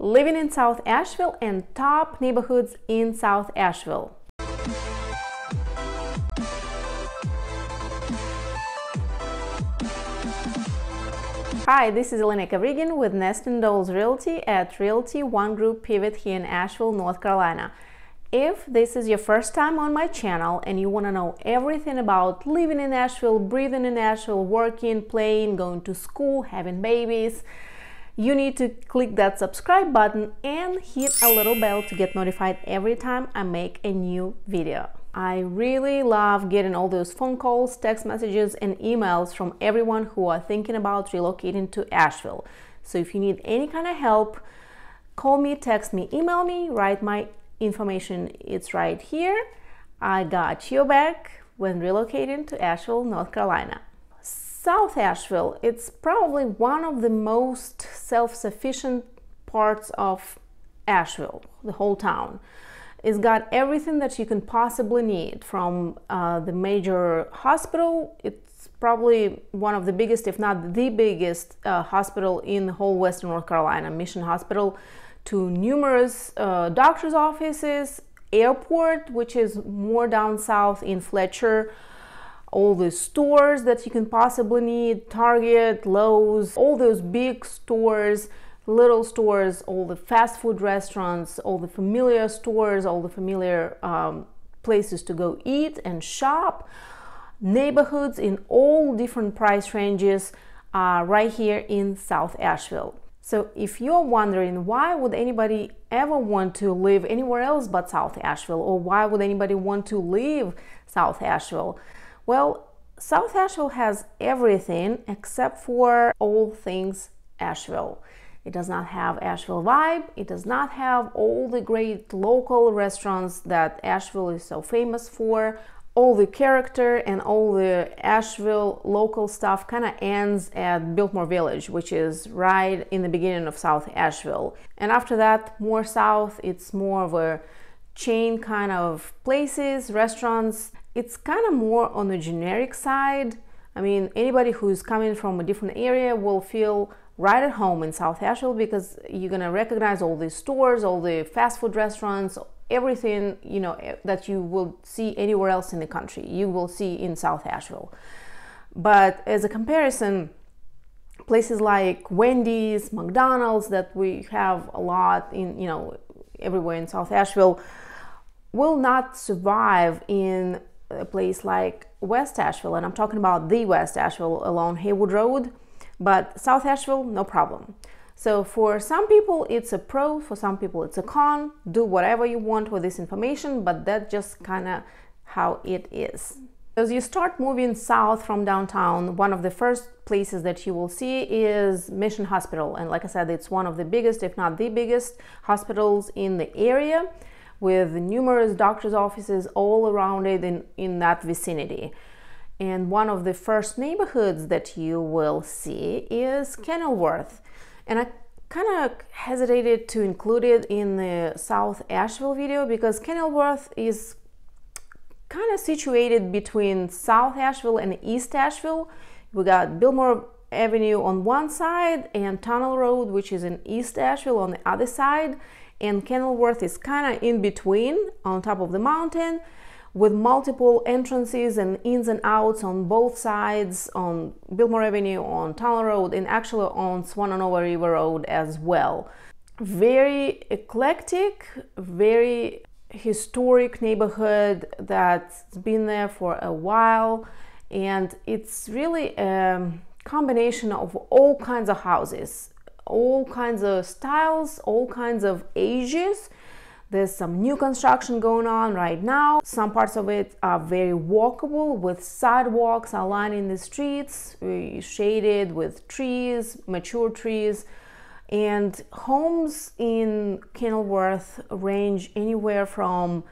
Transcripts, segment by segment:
living in South Asheville and top neighborhoods in South Asheville. Hi, this is Elena Kovrigin with Nesting Dolls Realty at Realty One Group Pivot here in Asheville, North Carolina. If this is your first time on my channel and you want to know everything about living in Asheville, breathing in Asheville, working, playing, going to school, having babies, you need to click that subscribe button and hit a little bell to get notified every time I make a new video. I really love getting all those phone calls, text messages, and emails from everyone who are thinking about relocating to Asheville. So if you need any kind of help, call me, text me, email me, write my information. It's right here. I got your back when relocating to Asheville, North Carolina. South Asheville, it's probably one of the most self-sufficient parts of Asheville, the whole town. It's got everything that you can possibly need from uh, the major hospital. It's probably one of the biggest, if not the biggest, uh, hospital in the whole Western North Carolina, Mission Hospital, to numerous uh, doctor's offices, airport, which is more down south in Fletcher, all the stores that you can possibly need Target, Lowe's, all those big stores, little stores, all the fast food restaurants, all the familiar stores, all the familiar um, places to go eat and shop, neighborhoods in all different price ranges uh, right here in South Asheville. So if you're wondering why would anybody ever want to live anywhere else but South Asheville? Or why would anybody want to leave South Asheville, well, South Asheville has everything except for all things Asheville. It does not have Asheville vibe. It does not have all the great local restaurants that Asheville is so famous for. All the character and all the Asheville local stuff kind of ends at Biltmore Village, which is right in the beginning of South Asheville. And after that, more south, it's more of a chain kind of places, restaurants it's kind of more on the generic side. I mean, anybody who's coming from a different area will feel right at home in South Asheville because you're gonna recognize all the stores, all the fast food restaurants, everything you know that you will see anywhere else in the country. You will see in South Asheville. But as a comparison, places like Wendy's, McDonald's that we have a lot in you know everywhere in South Asheville will not survive in a place like West Asheville, and I'm talking about the West Asheville along Haywood Road, but South Asheville, no problem. So for some people it's a pro, for some people it's a con. Do whatever you want with this information, but that's just kind of how it is. As you start moving south from downtown, one of the first places that you will see is Mission Hospital. And like I said, it's one of the biggest, if not the biggest, hospitals in the area with numerous doctor's offices all around it in, in that vicinity. And one of the first neighborhoods that you will see is Kenilworth. And I kind of hesitated to include it in the South Asheville video because Kenilworth is kind of situated between South Asheville and East Asheville. We got Biltmore Avenue on one side and Tunnel Road, which is in East Asheville, on the other side and Kenilworth is kind of in between on top of the mountain with multiple entrances and ins and outs on both sides on Biltmore Avenue, on Tunnel Road, and actually on Swannanoa River Road as well. Very eclectic, very historic neighborhood that's been there for a while, and it's really a combination of all kinds of houses all kinds of styles, all kinds of ages. There's some new construction going on right now. Some parts of it are very walkable with sidewalks aligning the streets, shaded with trees, mature trees. And homes in Kenilworth range anywhere from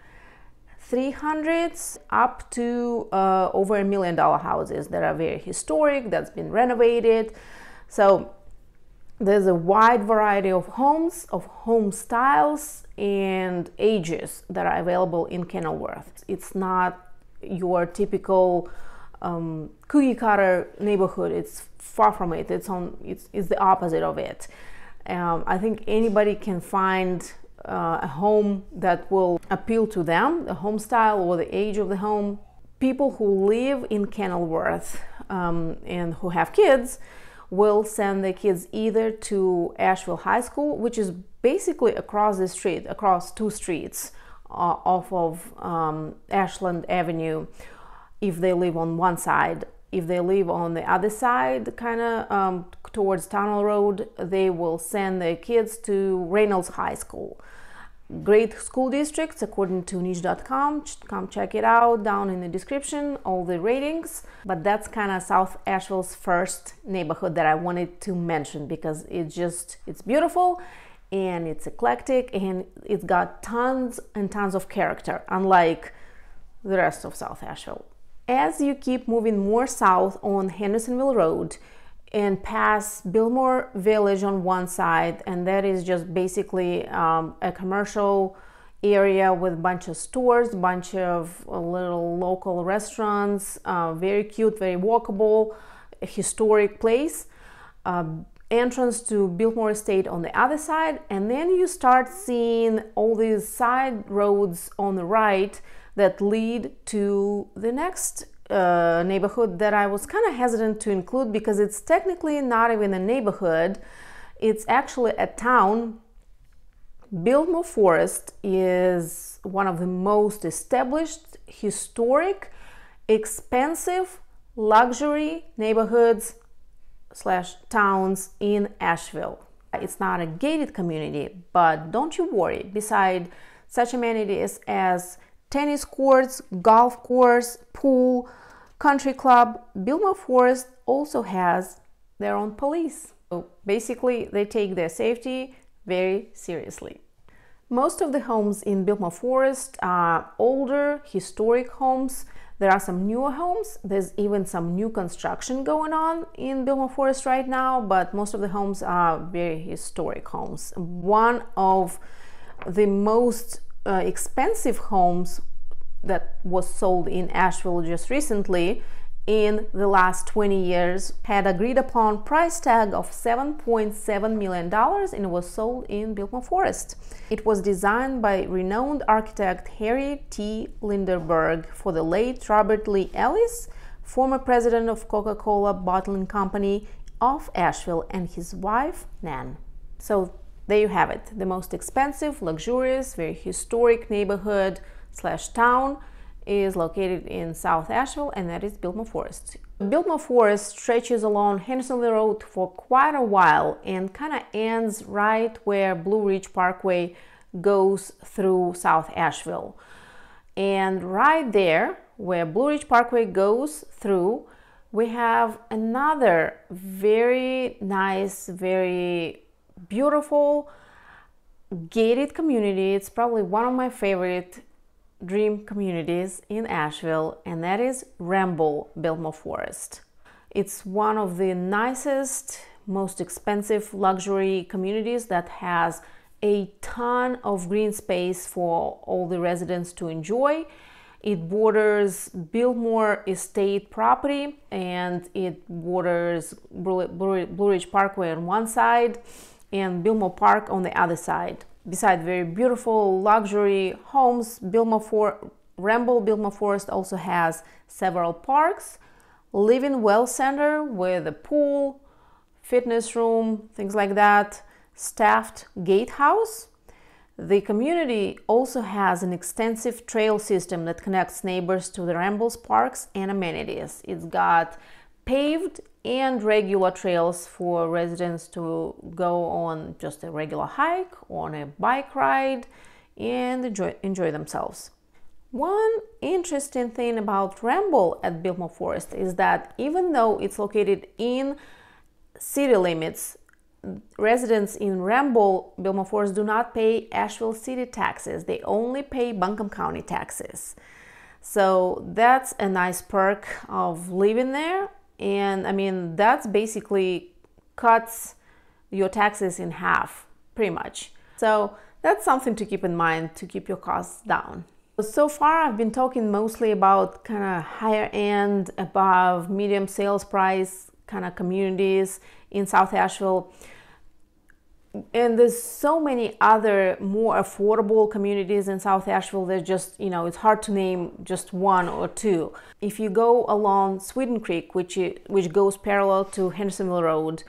300s up to uh, over a million dollar houses that are very historic, that's been renovated. So there's a wide variety of homes, of home styles and ages that are available in Kenilworth. It's not your typical um, cookie cutter neighborhood. It's far from it. It's on. It's, it's the opposite of it. Um, I think anybody can find uh, a home that will appeal to them, the home style or the age of the home. People who live in Kenilworth um, and who have kids will send their kids either to Asheville High School, which is basically across the street, across two streets uh, off of um, Ashland Avenue, if they live on one side. If they live on the other side, kind of um, towards Tunnel Road, they will send their kids to Reynolds High School great school districts according to niche.com come check it out down in the description all the ratings. But that's kind of south asheville's first neighborhood that i wanted to mention because it's just it's beautiful and it's eclectic and it's got tons and tons of character unlike the rest of south asheville. As you keep moving more south on hendersonville road and pass Biltmore Village on one side, and that is just basically um, a commercial area with a bunch of stores, a bunch of uh, little local restaurants, uh, very cute, very walkable, historic place. Uh, entrance to Biltmore Estate on the other side, and then you start seeing all these side roads on the right that lead to the next uh, neighborhood that I was kind of hesitant to include because it's technically not even a neighborhood, it's actually a town. Biltmore Forest is one of the most established, historic, expensive, luxury neighborhoods slash towns in Asheville. It's not a gated community, but don't you worry. Beside such amenities as tennis courts, golf course, pool, country club. Biltmore Forest also has their own police. So basically, they take their safety very seriously. Most of the homes in Biltmore Forest are older, historic homes. There are some newer homes. There's even some new construction going on in Biltmore Forest right now, but most of the homes are very historic homes. One of the most uh, expensive homes that was sold in Asheville just recently in the last 20 years had agreed upon price tag of 7.7 million dollars and was sold in Biltmore Forest. It was designed by renowned architect Harrie T. Lindeberg for the late Robert Lee Ellis, former president of Coca-Cola Bottling Company of Asheville and his wife Nan. So there you have it, the most expensive, luxurious, very historic neighborhood slash town is located in South Asheville and that is Biltmore Forest. Biltmore Forest stretches along Hendersonville Road for quite a while and kind of ends right where Blue Ridge Parkway goes through South Asheville. And right there, where Blue Ridge Parkway goes through, we have another very nice, very beautiful gated community. It's probably one of my favorite dream communities in Asheville, and that is Ramble Biltmore Forest. It's one of the nicest, most expensive luxury communities that has a ton of green space for all the residents to enjoy. It borders Biltmore Estate property and it borders Blue Ridge Parkway on one side and Biltmore Park on the other side. Beside very beautiful luxury homes, Biltmore For- Ramble Biltmore Forest also has several parks, living well center with a pool, fitness room, things like that, staffed gatehouse. The community also has an extensive trail system that connects neighbors to the Rambles parks and amenities. It's got paved and regular trails for residents to go on just a regular hike, on a bike ride, and enjoy, enjoy themselves. One interesting thing about Ramble at Biltmore Forest is that even though it's located in city limits, residents in Ramble, Biltmore Forest do not pay Asheville city taxes. They only pay Buncombe County taxes. So that's a nice perk of living there and I mean that's basically cuts your taxes in half pretty much. So that's something to keep in mind to keep your costs down. So far, I've been talking mostly about kind of higher end, above medium sales price kind of communities in South Asheville. And there's so many other more affordable communities in South Asheville that just, you know, it's hard to name just one or two. If you go along Sweeten Creek, which, which goes parallel to Hendersonville Road,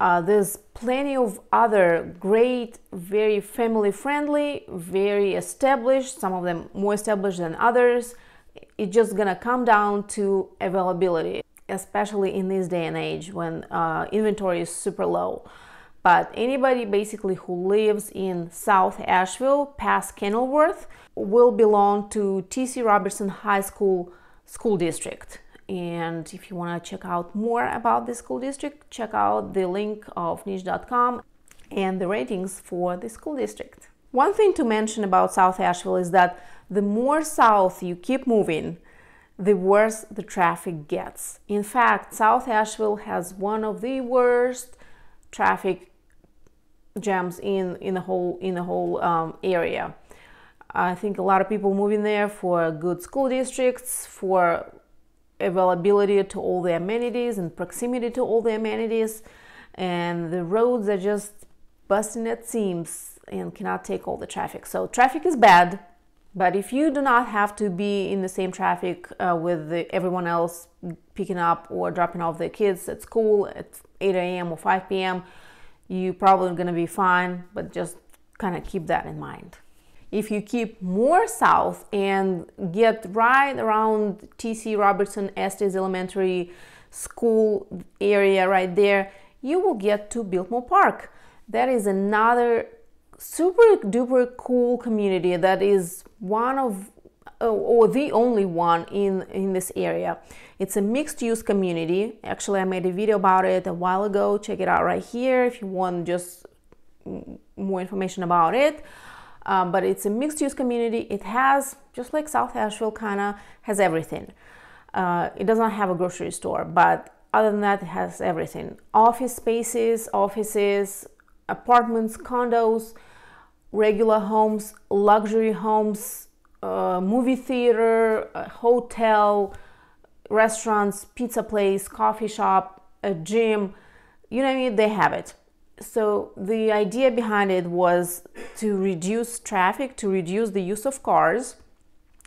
uh, there's plenty of other great, very family friendly, very established, some of them more established than others. It's just gonna come down to availability, especially in this day and age when uh, inventory is super low. But anybody basically who lives in South Asheville past Kenilworth will belong to TC Roberson High School School District. And if you want to check out more about the school district, check out the link of niche.com and the ratings for the school district. One thing to mention about South Asheville is that the more south you keep moving, the worse the traffic gets. In fact, South Asheville has one of the worst traffic jams in in the whole in the whole um, area. I think a lot of people moving there for good school districts, for availability to all the amenities and proximity to all the amenities and the roads are just busting at seams and cannot take all the traffic so traffic is bad but if you do not have to be in the same traffic uh, with the, everyone else picking up or dropping off their kids at school at 8 a.m. or 5 p.m., you probably going to be fine, but just kind of keep that in mind. If you keep more south and get right around TC Roberson Estes Elementary School area right there, you will get to Biltmore Park. That is another super duper cool community that is one of or the only one in in this area. It's a mixed use community. Actually i made a video about it a while ago. Check it out right here if you want just more information about it. Um, but it's a mixed use community. It has, just like South Asheville, kind of has everything. Uh, it does not have a grocery store, but other than that, it has everything. Office spaces, offices, apartments, condos, regular homes, luxury homes, uh, movie theater, hotel, restaurants, pizza place, coffee shop, a gym. You know? They have it so the idea behind it was to reduce traffic, to reduce the use of cars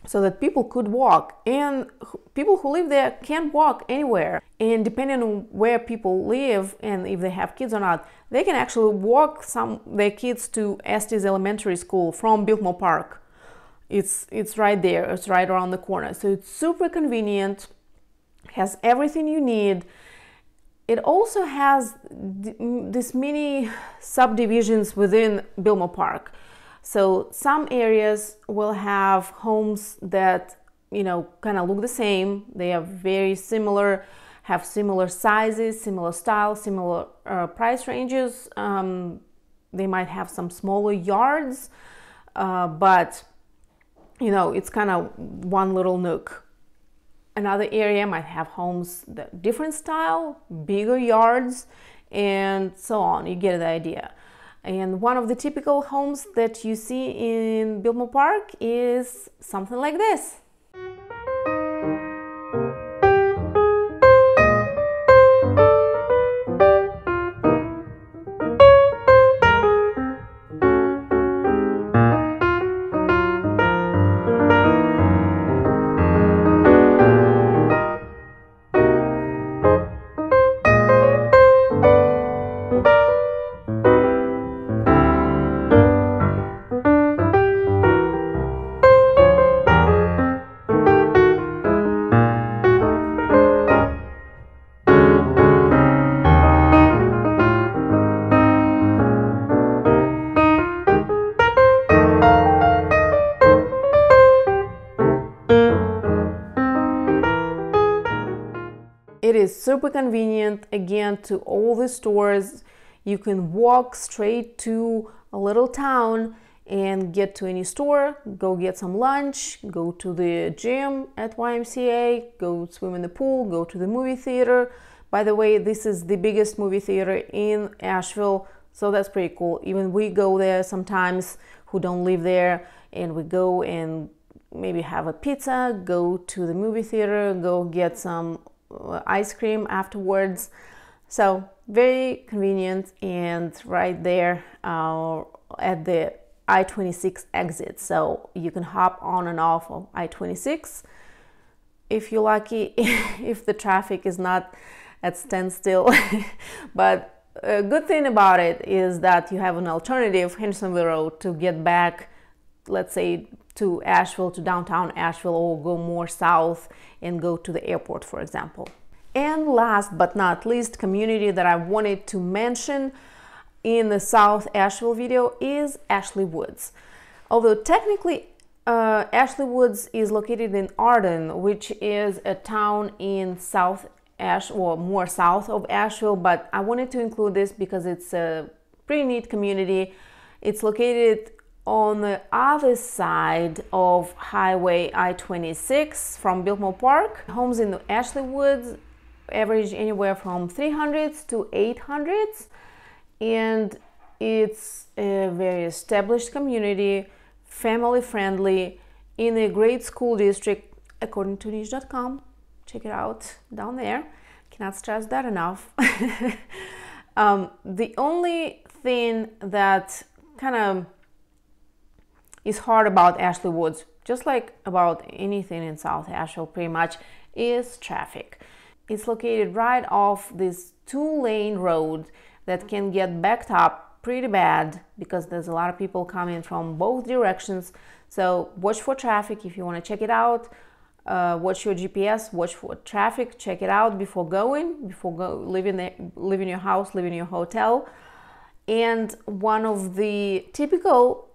so that people could walk and people who live there can't walk anywhere and depending on where people live and if they have kids or not they can actually walk some their kids to estes elementary school from biltmore park it's it's right there it's right around the corner so it's super convenient has everything you need it also has these many subdivisions within Biltmore Park. So some areas will have homes that you know kind of look the same. They are very similar, have similar sizes, similar styles, similar uh, price ranges. Um, they might have some smaller yards, uh, but you know it's kind of one little nook. Another area might have homes that different style, bigger yards, and so on. You get the idea. And one of the typical homes that you see in Biltmore Park is something like this. Super convenient again to all the stores. You can walk straight to a little town and get to any store, go get some lunch, go to the gym at YMCA, go swim in the pool, go to the movie theater. By the way, this is the biggest movie theater in Asheville, so that's pretty cool. Even we go there sometimes who don't live there, and we go and maybe have a pizza, go to the movie theater, go get some ice cream afterwards. So very convenient and right there uh, at the I-26 exit. So you can hop on and off of I-26 if you're lucky, if the traffic is not at standstill. but a good thing about it is that you have an alternative, Hendersonville Road, to get back, let's say, to Asheville, to downtown Asheville, or go more south and go to the airport, for example. And last but not least, community that I wanted to mention in the South Asheville video is Ashley Woods. Although technically uh, Ashley Woods is located in Arden, which is a town in South Ash or more south of Asheville, but I wanted to include this because it's a pretty neat community. It's located on the other side of Highway I-26 from Biltmore Park. Homes in the Ashley Woods average anywhere from 300s to 800s and it's a very established community, family friendly, in a great school district according to niche.com check it out down there. Cannot stress that enough. um, the only thing that kind of is hard about Ashley Woods, just like about anything in South Asheville pretty much, is traffic. It's located right off this two lane road that can get backed up pretty bad because there's a lot of people coming from both directions. So watch for traffic if you want to check it out uh, watch your GPS, watch for traffic, check it out before going, before go, leaving, the, leaving your house, leaving your hotel. And one of the typical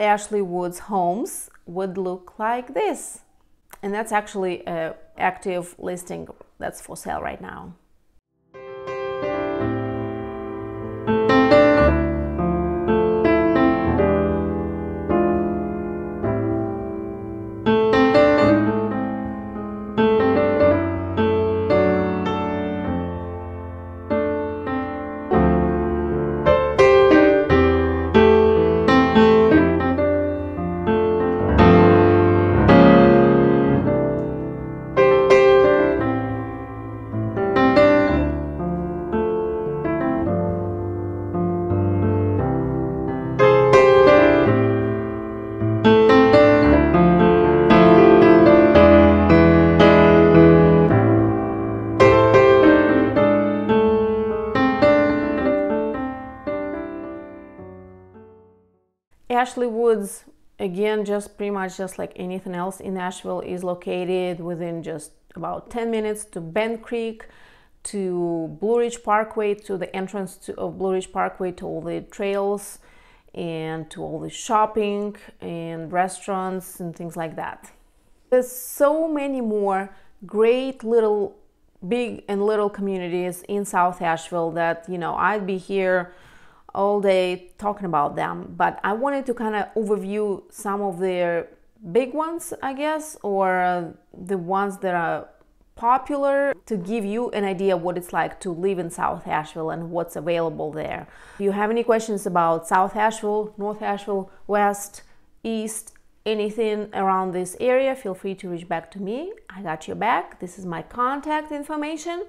Ashley Woods homes would look like this. And that's actually an active listing that's for sale right now. Ashley Woods, again, just pretty much just like anything else in Asheville, is located within just about 10 minutes to Bent Creek, to Blue Ridge Parkway, to the entrance to, of Blue Ridge Parkway, to all the trails and to all the shopping and restaurants and things like that. There's so many more great little big and little communities in South Asheville that, you know, I'd be here all day talking about them, but I wanted to kind of overview some of their big ones, I guess, or the ones that are popular to give you an idea what it's like to live in South Asheville and what's available there. If you have any questions about South Asheville, North Asheville, West, East, anything around this area, feel free to reach back to me. I got your back. This is my contact information.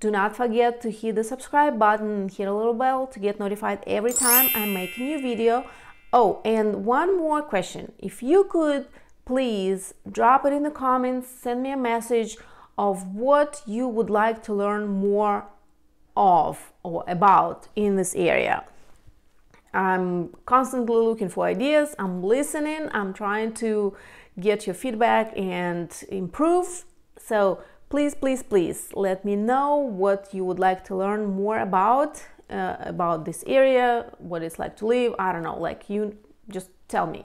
Do not forget to hit the subscribe button and hit a little bell to get notified every time I make a new video. Oh, and one more question. If you could please drop it in the comments, send me a message of what you would like to learn more of or about in this area. I'm constantly looking for ideas, I'm listening, I'm trying to get your feedback and improve. So please please please let me know what you would like to learn more about uh, about this area what it's like to live i don't know like you just tell me.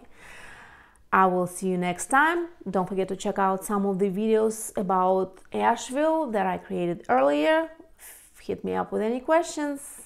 I will see you next time. Don't forget to check out some of the videos about asheville that i created earlier. Hit me up with any questions